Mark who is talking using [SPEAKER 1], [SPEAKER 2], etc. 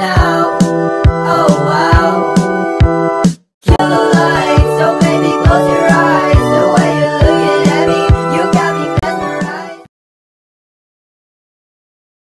[SPEAKER 1] now.